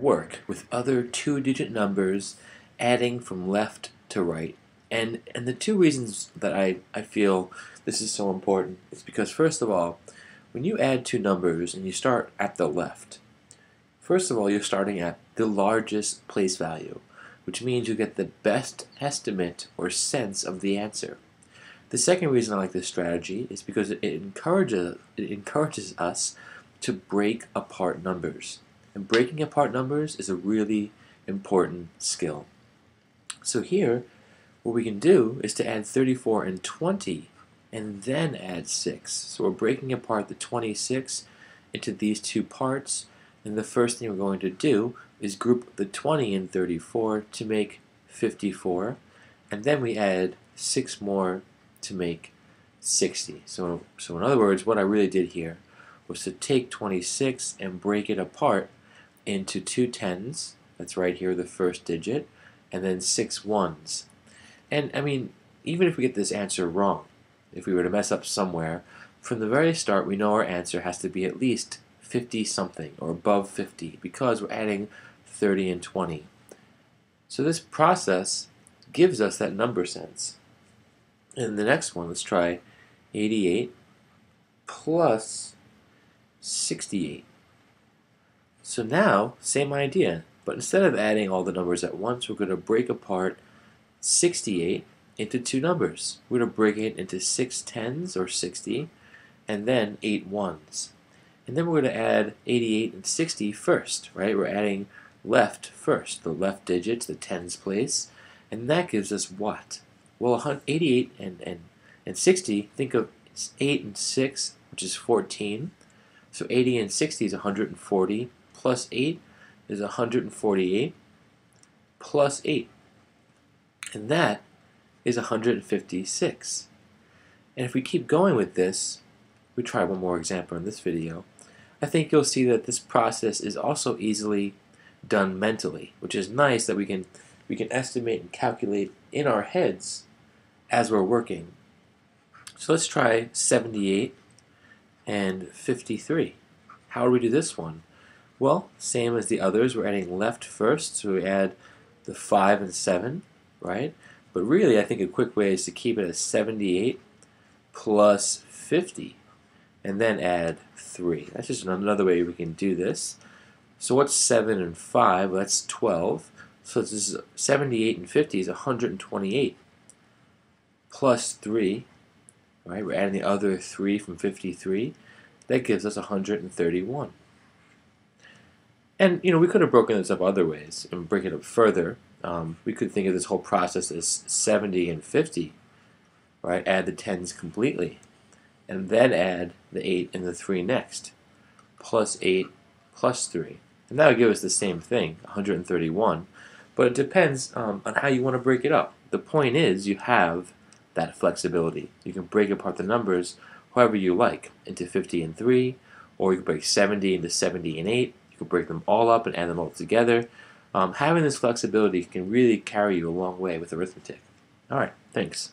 work with other two-digit numbers adding from left to right. And and the two reasons that I, I feel this is so important is because first of all, when you add two numbers and you start at the left, first of all you're starting at the largest place value, which means you get the best estimate or sense of the answer. The second reason I like this strategy is because it encourages it encourages us to break apart numbers. And breaking apart numbers is a really important skill. So here, what we can do is to add 34 and 20 and then add 6. So we're breaking apart the 26 into these two parts and the first thing we're going to do is group the 20 and 34 to make 54 and then we add 6 more to make 60. So, so in other words, what I really did here was to take 26 and break it apart into two tens, that's right here, the first digit, and then six ones. And I mean, even if we get this answer wrong, if we were to mess up somewhere, from the very start we know our answer has to be at least 50 something or above 50 because we're adding 30 and 20. So this process gives us that number sense. And the next one, let's try 88 plus 68. So now, same idea, but instead of adding all the numbers at once, we're going to break apart 68 into two numbers. We're going to break it into six tens, or 60, and then eight ones. And then we're going to add 88 and 60 first, right? We're adding left first, the left digits, the tens place, and that gives us what? Well, 88 and, and, and 60, think of 8 and 6, which is 14. So 80 and 60 is 140 plus 8 is 148 plus 8. And that is 156. And if we keep going with this, we try one more example in this video, I think you'll see that this process is also easily done mentally, which is nice that we can we can estimate and calculate in our heads as we're working. So let's try 78 and 53. How do we do this one? Well, same as the others, we're adding left first, so we add the 5 and 7, right? But really, I think a quick way is to keep it as 78 plus 50, and then add 3. That's just another way we can do this. So what's 7 and 5? Well, that's 12. So this is 78 and 50 is 128 plus 3, right? We're adding the other 3 from 53. That gives us 131. And you know, we could have broken this up other ways and break it up further. Um, we could think of this whole process as 70 and 50, right? Add the tens completely, and then add the 8 and the 3 next, plus 8 plus 3. And that would give us the same thing, 131. But it depends um, on how you want to break it up. The point is you have that flexibility. You can break apart the numbers however you like, into 50 and 3, or you can break 70 into 70 and 8, you can break them all up and add them all together. Um, having this flexibility can really carry you a long way with arithmetic. All right, thanks.